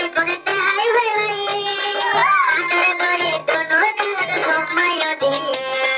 Thank you.